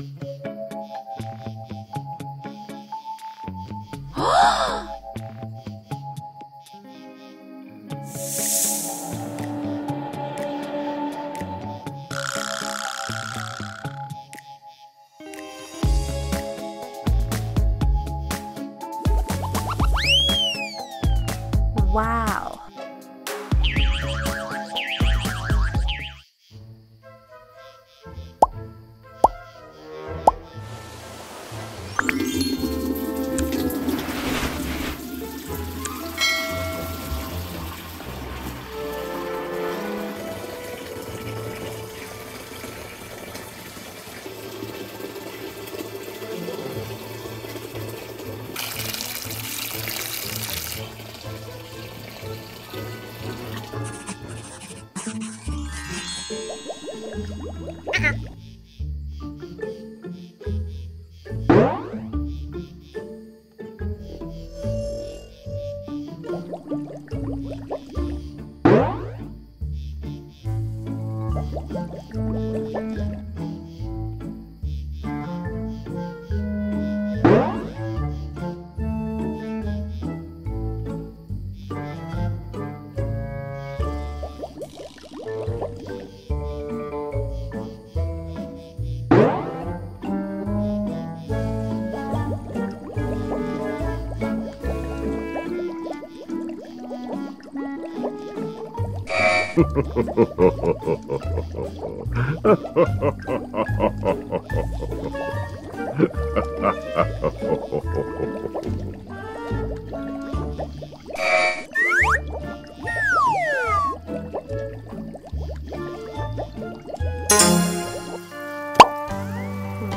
wow.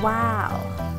Wow.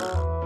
Uh.